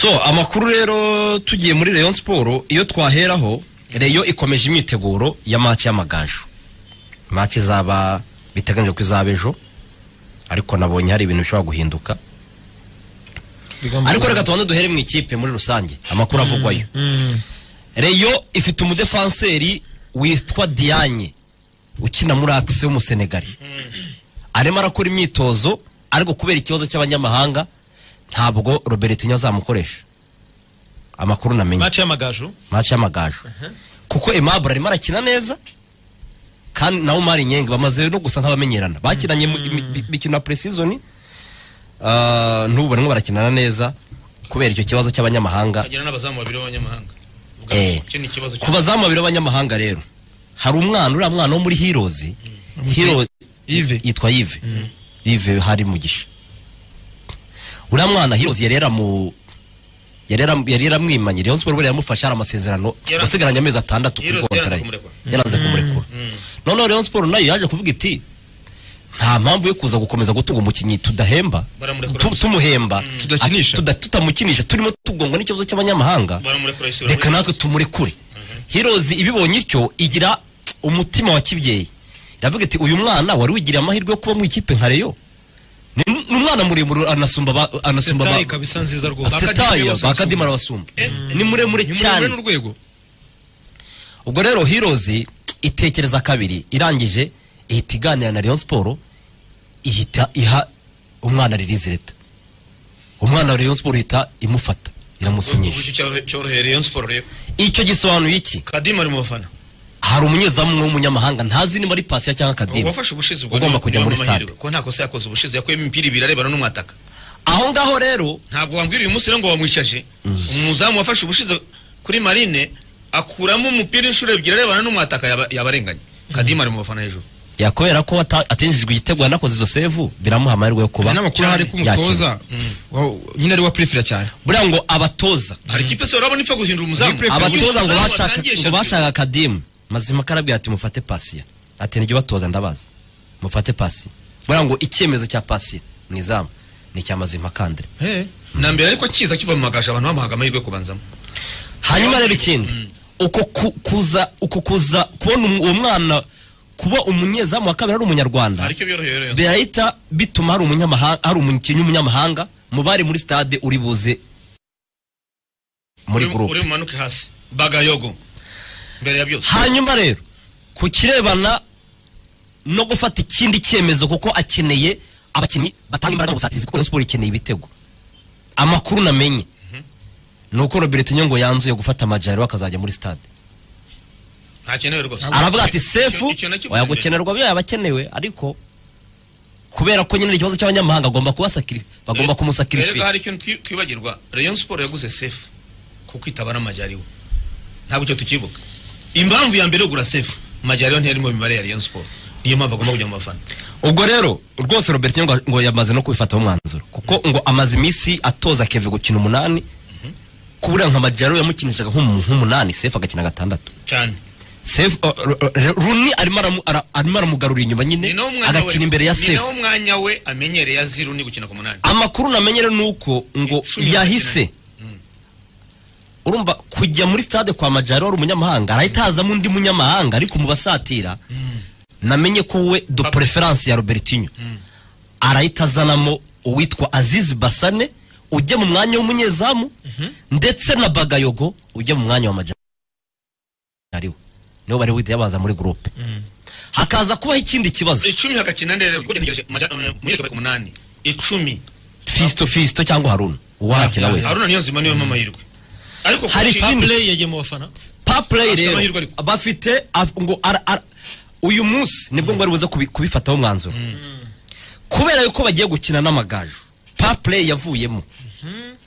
so amakuru rero tugiye muri Rayon Sport iyo twaheraho Rayon ikomeje imyiteguro ya match y'amagaju. Match izaba biteganyijwe ko izaba ejo ariko nabonye hari ibintu bishobora guhinduka. Ariko reka tubanze duhere mu ikipe muri rusange amakuru avugwayo. Rayon ifite umudefanseri witwa Dianye ukina muri Axe w'umusenegali arimo arakora imyitozo ariko kubera ikibazo cy'abanyamahanga ntabwo Robertinho azamukoresha. Amakuru namenye. Match y'amagaju match y'amagaju kuko Aimable arimo arakina neza kandi na Omar Nyenge bamaze no gusa nk'abamenyerana. Bakinanye mikino ya pre-season ah, n'ubu barimo barakinana neza kubera icyo kibazo cy'abanyamahanga. Eh, ku bazamu babiri b'abanyamahanga rero. Hari umwana uriya mwana wo muri Hero Yves. yitwa Yves. Yves hari mugisha. Uriya mwana Heroes yari yaramu yari yaram- yari yaramwimanye. Rayon Sport buriya yamufasha hari amasezerano wasigaranye amezi atandatu kuri kontara ye yaranze kumurekura noneho Rayon Sport na yo yaje kuvuga iti nta mpamvu yo kuza gukomeza gutunga umukinnyi tudahemba tumuhemba. Tuda- tutamukinisha turimo tugongwa n'ikibazo cy'abanyamahanga. Reka natwe tumurekure Heroes ibibonye ityo igira umutima wa kibyeyi. Iravuga iti uyu mwana wari wigiriye amahirwe yo kuba mu ikipe nka Rayon. Ni umwana muremure anasumba ba- anasumba ba- kabisa nziza rwose. Afite Bakadimi taye bose bakadima arabasumba ni muremure cyane. ubwo rero Heroes itekereza kabiri irangije ihita iganira na Rayon Sport ihita iha umwana ririzi leta umwana wa Rayon Sport ihita imufata iramusinyisha. Icyo gisobanuye iki? Kadima ari mu bafana hari umunyezamu umwe w'umunyamahanga ntazi niba ari pasiya cyangwa akadimi wafashe ubushize ubwo Ugomba kujya muri stade. ko nta kosa yakoze ubushize yakuyemo imipira ibiri arebana n'umwataka. Aho ngaho rero ntabwo wambwira uyu munsi rero ngo wamwicaje. Umuzamu wafashe ubushize kuri marine akuramo umupira inshuro ebyiri arebana n'umwataka yaba- yabarenganye. Kadima ari mu bafana hejuru. Yakubera ko atinjijwe igitego yanakoze izo sevu biramuha amahirwe yo kuba n'amakuru ahari ko umutoza. Wa- nyine ari we aprefera cyane. Buriya ngo abatoza. Hari ikipe se urabona ipfa guhindura umuzamu? Abatoza ngo bashaka watangiye mazima karabwira ati mufate pasiya. Ati niryo batoza ndabaza. Mufate pasiya. Buriya ngo icyemezo cya pasiya mu izamu ni icya mazima kandire na mbere ariko kiza kiva mu magaje abantu bamuhaga amahirwe kubanzamo. Hanyuma rero ikindi uko ku- kuza uko kuza kubona uwo mwana kuba umunyezamu wa kabiri ari umunyarwanda birahita bituma hari umunyamahanga hari umukinnyi w'umunyamahanga mu bari muri stade uri buze muri Uri- groupe. uri bumanuke hasi. Bagayogo. Mbere ya byose hanyuma rero ku kirebana no gufata ikindi cyemezo kuko akeneye abakinnyi batanga imbaraga mu busatirizi kuko Sport ikeneye ibitego. Amakuru namenye. Ni uko Robertinho ngo yanzuye gufata amajari akazajya muri stade. Ntakenewe rwose. Aravuga ati sefu Icyo- icyo nakivuze oya mbere. gukenerwa byo yaba akenewe ariko kubera ko nyine ikibazo cy'abanyamahanga agomba kubasakiri bagomba Erega kumusakirifiya hari ikintu twi- twibagirwa. Rayon Sport yaguze sefu kuko itabara amajyari we ntabwo icyo tukibuka impamvu ya mbere yo kugura sefu amajyari yo ntiyari mu mibare ya Rayon Sport. Niyo mpamvu agomba kujya mu bafana. Ubwo rero rwose Robertinho ngo, ngo yamaze no kubifataho umwanzuro kuko ngo amaze iminsi atoza Keve gukina umunani kubura nka Majaro yamukinishaga nk'umu- nk'umunani sefu agakina gatandatu. Cyane sefu uh, Ru- Ru- Runi arimo aramu- ara- arimo aramugarura inyuma nyine ni agakina imbere ya ni nawo sefu mwanya we amenyereye ya ziru ni gukina ku munani. Amakuru namenye rero nuko ngo yahise urumva kujya muri stade kwa Majaro wari umunyamahanga arahita hazamo undi munyamahanga ariko mu basatira namenye ko we do preference ya Robertinho. Arahita azanamo uwitwa Aziz Basane ujya mu mwanya w'umunyezamu ndetse na Bagayogo ujya mu mwanya wa ari we. Nibo bari wite yabaza muri groupe. Hakaza kubaho ikindi kibazo. Icumi hagakina ndende kuko ntegereje muyerekeye ku munani. Icumi. Fisto Fisto cyangwa Haruna. Uwahakina wese. Haruna niyo nzima niyo amahirwe ariko Hari ikindi- play yagiye mu bafana. Pa play Afite rero bafite af- ngo uyu munsi ni bwo ngo ari buze kubi- kubifataho umwanzuro. Kubera yuko bagiye gukina n'amagaju pa play yavuyemo.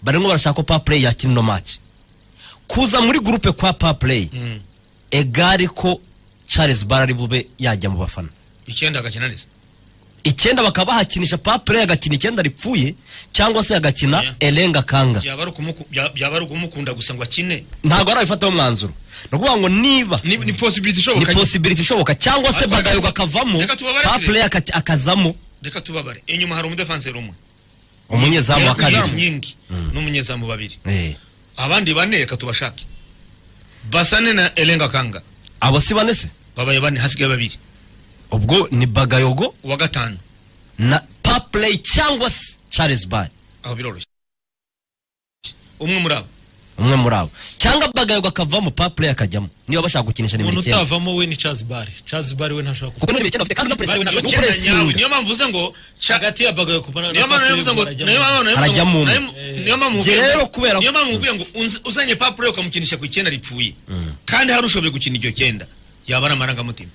Barimo barashaka ko pa play yakina ino match. Kuza muri groupe kwa pa play Mm. egari ko Charles Bara ari bube yajya mu bafana. Icyenda hagakina neza. Icyenda bakaba bahakinisha pa play agakina icyenda ripfuye cyangwa se agakina Yeah. Elenga Kanga. Byaba ari ukumukunda gusa ngo akine. Ntabwo arabifataho umwanzuro. Ni ukuvuga ngo niba ni ni ishoboka cyangwa se bagayogo akavamo Reka tubabare pa kire. play aka- akazamo. Reka tubabare. Inyuma hari umudefanseri umwe umunyezamu wa kabiri. nyingi n'umunyezamu babiri. Eh. abandi bane reka tubashake. Basane na elenga kanga. Abo si bane se? Babaye bane hasigaye babiri. Ubwo ni bagayogo? Uwa gatanu. Na papley cyangwa se charles bar aho biroroshye. Umwe muri abo. Umwe muri abo. Cyangwa bagayogo akavamo papley akajyamo? Niba bashaka gukinisha nimero umuntu icyenda utavamo we ni Charles Bare Charles Bare we ntashobora kuko nimero icyenda afite kandi no Bari Icyenda nyawe. niyo mpamvu uvuze ngo hagati ya Bagayo Kupana niyo mpamvu navuze ngo niyo mpamvu navuze Harajya ngo- mu nda. nayo- niyo mpamvu nkubwiye rero ngo- kubera- niyo mpamvu nkubwiye ngo uzanye papuro ukamukinisha ku icyenda ripfuye. Kandi hari ushoboye gukina iryo cyenda. Yaba ari amarangamutima.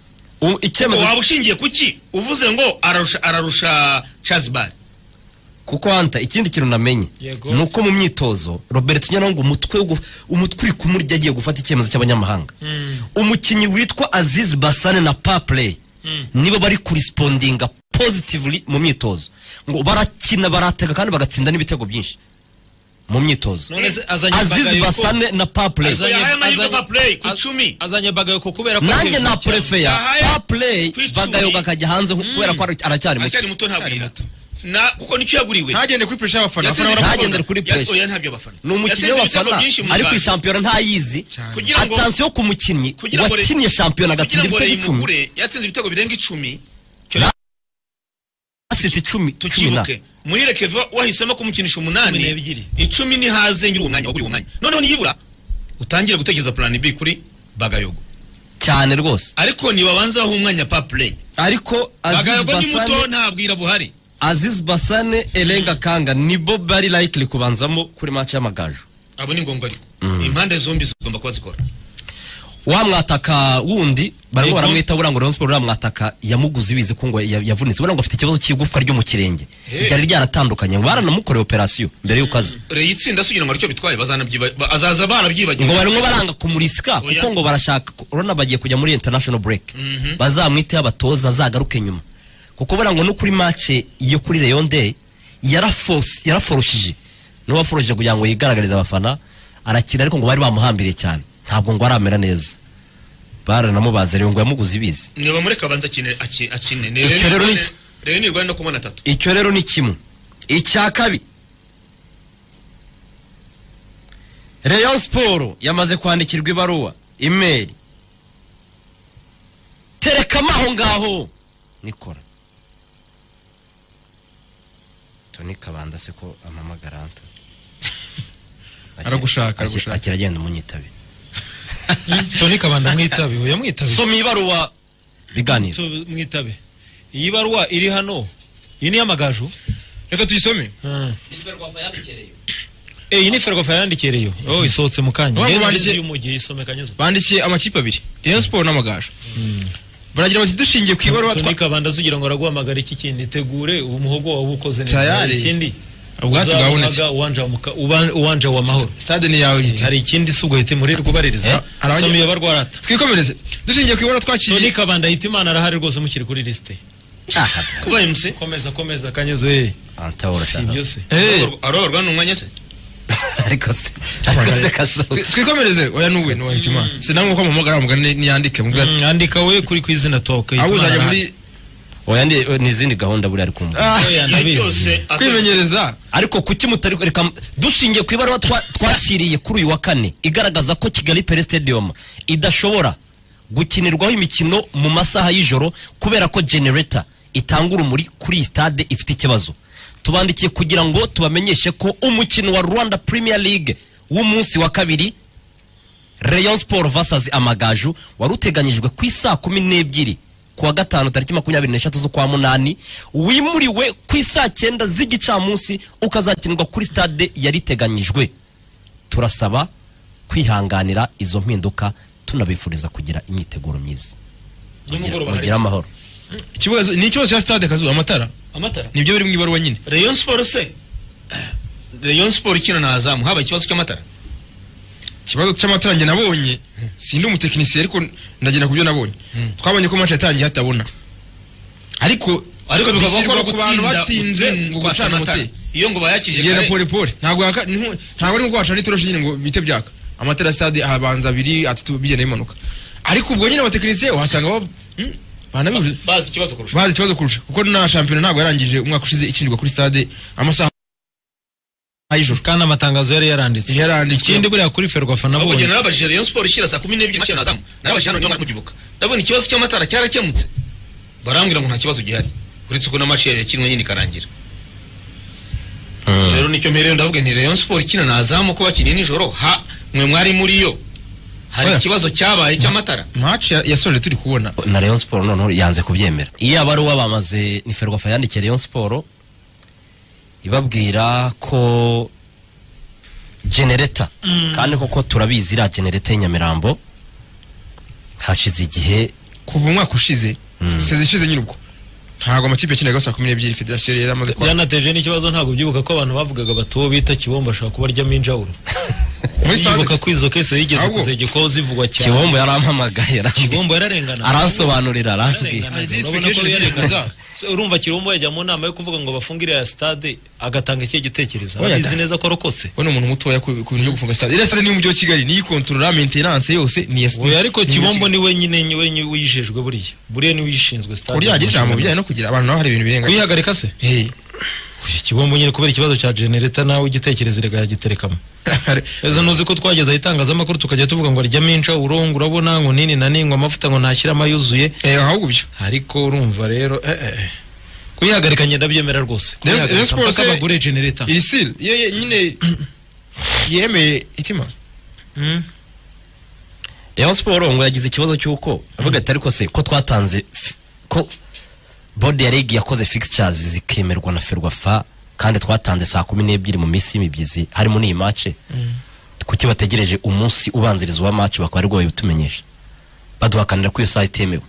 Icyemezo waba ushingiye ku ki? Uvuze ngo ararusha ararusha Chazbar kuko hanta ikindi kintu namenye ni uko mu myitozo robert ngo umutwe umutwe uri kumurya agiye gufata icyemezo cy'abanyamahanga. Umukinnyi witwa aziz basane na papley nibo bari kurispondinga positively mu myitozo. Ngo barakina baratega kandi bagatsinda n'ibitego byinshi. Mu myitozo. None se azanye aziz Bagayoko- basane na papley Azanye- ku Bagayoko kubera ko nanjye na ku icumi. bagayoga akajya hanze kubera ko ara- aracyari muto. Aracyari muto ntabwira na kuko ni cyo yaguriwe. Ntagende kuri pressure y'abafana. Ntagendere kuri ntabyo abafana. Ni umukinnyi w'abafana byinshi mu ariko iyi Rwanda. shampiyona ntayizi atansiyo ku mukinnyi wakinnye shampiyona agatsinda ibitego icumi. yatsinze ibitego birenga icumi. Asiti icumi cumi na muhire keva wahisemo kumukinisha umunani. Icumi ni haze ngira uwo mwanya waguriwe uwo mwanya. Noneho niyibura. Utangire gutekereza plan B kuri bagayogo. Cyane rwose. Ariko nibabanza baha umwanya pa play. Ariko aziz bagayogo ni muto basane ntabwira buhari. Aziz basane elenga kanga nibo bari likely kubanzamo kuri match y'amagaju abo ni ngombwa ariko. Impande zombi zigomba kuba zikora. Wa mwataka wundi barimo Yego. baramwita buriya ngo Rayon Sport uriya mwataka yamuguze ibizi ko ngo ya- yavunitse. Buriya ngo afite ikibazo cy'igufwa ryo mu kirenge. Ryari ryaratandukanye. Baranamukoreye operasiyo mbere y'uko aza. Reye itsinda sugira ngo ari cyo bitwaye azaza barabyibagiwe. Ngo barimo baranga kumurisika Oya. kuko ngo barashaka urabona bagiye kujya muri international break. Bazamwiteho abatoza azagaruke nyuma kuko buriya ngo no kuri match yo kuri Rayon Day yaraforoshije ni we waforoshije kugira ngo yigaragarize abafana arakina ariko ngo bari bamuhambiriye cyane. Ntabwo ngo aramera neza. Baranamubaza rero ngo yamuguze ibizi niba mureka abanza akine Ni Icyo rero ni no kubona atatu. Icyo rero ni kimwe. Icya kabiri. Rayon Sport yamaze kwandikirwa ibaruwa imeri terekamo aho ngaho. Nikora. Tony Kabanda se ko amamagara anta Aragushaka, aragushaka. akira agenda Tony Kabanda mwitabe oya mwitabe. Soma ibaruwa biganiro mwitabe. Iyi baruwa iri hano iyi ni iy'amagaju reka tuyisome. Eh, iyi ni ferwafa yandikireyo. Oh isohotse mu kanya. Bandikiye amakipe abiri. Rayon Sport n'amagaju baragira bati dushingiye ku ibaruwa Tony twa Kabanda azugira ngo araguhamagara iki kindi? Tegure ubu muhogo wawe ukoze neza. Ikindi? Ubwatsi bwabonetse. uwanja wa mahoro. Stade ni yawe hari ikindi si ugahita muri rwubaririza Eh, iyo barwarata twikomereze. Dushingiye ku Tony twakiriye. Kabanda ahita imana arahari rwose mukiri kuri lisite. Aha kuba MC. Komeza komeza kanyezo eh. Anta si urashaka ibyo se. Eh, arobarwa n'umwanya se? Ariko se ariko se kaso twi- twikomereze. Oya nuwe nuwa hitimana. Sinamwe ko mumugara mugane niyandike mubwira Mm, andika we kuri ku izina toke abo uzajya muri oya ndi ni izindi gahunda buriya ari kumva. Ah, kwimenyereza. Ariko kuki mutari reka dushingiye ku ibaruwa twa- twakiriye kuri uyu wa kane. Igaragaza ko kigali pere stadium idashobora gukinirwaho imikino mu masaha y'ijoro kubera ko generator itanga urumuri kuri iyi stade ifite ikibazo. Tubandikiye kugira ngo tubamenyeshe ko umukino wa rwanda premier league w'umunsi wa kabiri rayon sport vs amagaju wari uteganyijwe ku isaa kumi n'ebyiri. Ku wa gatanu tariki makumyabiri n'eshatu z'ukwa munani wimuriwe ku isaa cyenda z'igicamunsi ukazakinirwa kuri stade yari iteganyijwe. Turasaba kwihanganira izo mpinduka tunabifuriza kugira imyiteguro myiza. Hari amahoro. Ikibazo ni ikibazo cya stade kazuba amatara. Amatara? Nibyo biri mu ibaruwa nyine. Rayon Sport se Rayon Sport ikina na Azam haba ikibazo cy'amatara. Ikibazo cy'amatara njye nabonye sindi umutekinisiye ariko ndagenda ku byo nabonye. Twabonye ko match yatangiye hatabona ariko ariko bikavuga ko ku bantu batinze ngo gucana amatara. iyo ngo bayakije genda kare pole pole ni nko- ntabwo ari nko wacana itoroshi nyine ngo bite byaka. Amatara stade habanza abiri atatu bigenda bimanuka. Ariko ubwo nyine abatekinisiye wasanga ba- hmm, banabivuze bazi ikibazo kurusha. Bazi ikibazo kurusha. Kuko na shampiyona ntabwo yarangije umwaka ushize ikinirwa kuri stade amasaha y'ijoro kandi amatangazo yari yaranditswe Yari yaranditswe. ikindi buriya kuri ferwafa nabonye. Njye narabajije Rayon Sport ishyira saa kumi n'ebyiri mace nazamu narabajije hano niyo mwari mugibuka ndabona ikibazo cy'amatara cyarakemutse. Barambwira ngo nta kibazo gihari. Uretse ko na mace yakinwe nyine ikarangira rero ni cyo mpereyo ndavuga nti Rayon Sport ikina nazamu ko bakiniye nijoro. Ha mwe mwari muri yo. Hari ikibazo cyabaye cy'amatara? Match ya- yasoje turi kubona. Na Rayon Sport noneho yanze kubyemera. Iyo aba ari uwo bamaze ni Ferwafa yandikiye Rayon Sport ibabwira ko generator. Kandi koko turabizi iriya generator y'Inyamirambo hashize igihe kuva umwaka ushize. Sezi ishize nyine ntabwo amakipe yakinaga saa kumi n'ebyiri federasiyo yari yaramaze kwa byanateje n'ikibazo ntabwo byibuka ko abantu bavugaga bati uwo bita kibombo ashobora kuba aryamo injawuro stade? Byibuka ko izo kese yigeze kuzegekwaho zivugwa cyane. Kibombo yarampamagaye kibombo yararengana aransobanurira. So, urumva kirombo yajya mu nama yo kuvuga ngo bafungire ya stade agatanga ikihe gitekerezo? Abizi neza ko arokotse. we ni umuntu mutoya ku bintu byo gufunga stade. Iriya stade ni umujyi wa kigali niyo ikontorora maintenance yose ni iya oya ariko kibombo ni we nyine ni we nyine wijejwe buriya. Buriya ni wishinzwe stade buryo yagira ijambo bijyanye no kugira abantu naho hari ibintu birenga kuyihagarika se? Hey. Oya, kibombo nyine kubera ikibazo cya genereta nawe igitekerezo rega yagiterekamo. Eza nuzi ko twageze itangazamakuru tukajya tuvuga ngo aryamo injawuro ngo urabona ngo nini na nini amavuta ngo ntashyiramo ayuzuye. Eh ahubwo byo ariko urumva rero eh, eh. kuyihagarika ngenda byemera rwose. Kuyihagarika mpaka bagure genereta iri sil iyo nyine yemeye itima. Rayon Sport ngo yagize ikibazo cy'uko avuga ati ariko se ko twatanze ko body ya league yakoze fixtures zikemerwa na Ferwafa kandi twatanze saa kumi n'ebyiri mu minsi y'imibyizi harimo n'iyi match. Kuki bategereje umunsi ubanziriza uwa match bakaba ari bwo babitumenyesha baduhakanira ko iyo saa itemewe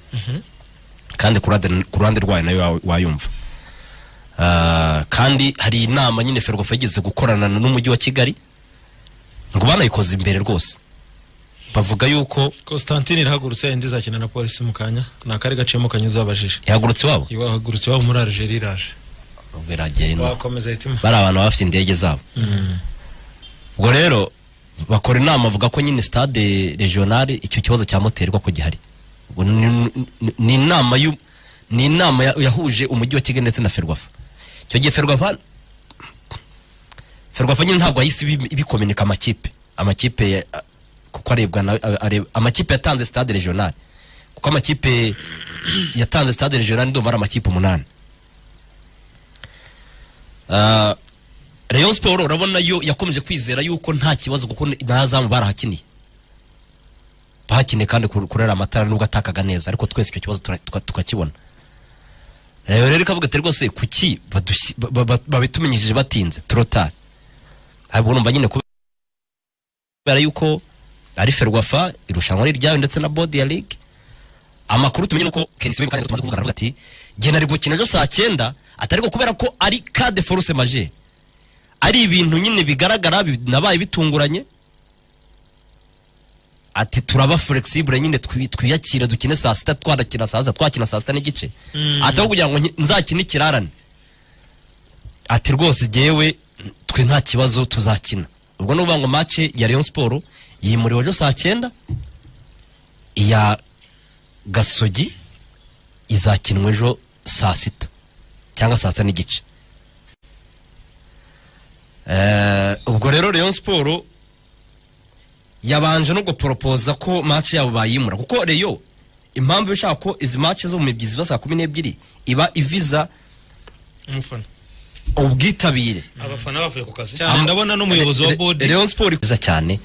kandi ku ruhande- rwayo na yo wa- wayumva. Ah, kandi hari inama nyine Ferwafa yigeze gukorana n'umujyi wa Kigali. Ngo banayikoze imbere rwose. Bavuga yuko Constantine irahagurutse yindi izakina na polisi mu kanya. Ni akari gaciyemo kanyuze wabajije. Ihagurutse iwabo? Iwahagurutse iwabo muri Algeria iraje. Bari abantu bafite indege zabo. Ubwo rero bakora inama bavuga ko nyine stade regionale icyo kibazo cya moteri ko gihari ni- inama y'u- ni inama ya- yahuje umujyi wa kigali ndetse na ferwafa. Icyo gihe ferwafa ferwafa nyine ntabwo yahise ibi- ibikominika amakipe. Amakipe ya- kuko arebwa na amakipe yatanze stade regionale kuko amakipe yatanze stade regionale ndumva ari amakipe umunani. Ah, Rayon Sport urabona yo yakomeje kwizera yuko nta kibazo kuko ntazamu barahakiniye. Bahakiniye kandi kur- kurera amatara nubwo atakaga neza ariko twese icyo kibazo tukakibona. Rero ikavuga ati rwose kuki babitumenyesheje batinze? Turotari. Ntabwo urumva nyine kubera yuko ari ferwafa irushanwa ari iryayo ndetse na bodi ya ligue amakuru tumenye nuko kenisi webukanye tumaze kuvugana avuga ati jye nari gukina ejo saa cyenda ati ariko kubera ko ari ka de force maje ari ibintu nyine bigaragara bi- nabaye bitunguranye. Ati turaba flexible nyine twi- twiyakire dukine saa sita twarakina saa sita twakina saa sita n'igice. Ati aho kugira ngo nzakine ikirarane. Ati rwose jyewe twe nta kibazo tuzakina. Ubwo ni ngo match ya Rayon Sport yimuriwe ejo saa cyenda iya gasogi izakinwa ejo saa sita cyangwa saa sita n'igice. Eh, ubwo rero Rayon Sport yabanje no guporopoza ko match yabo bayimura kuko Rayon impamvu ishaka ko izi match zo mu mibyizi ziba saa kumi n'ebyiri iba iviza umufana. Ubwitabire. Abafana bavuye ku kazi. Cyane. Ndabona n'umuyobozi wa bodi Rayon Sport. Iza cyane.